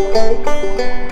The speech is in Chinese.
嗯。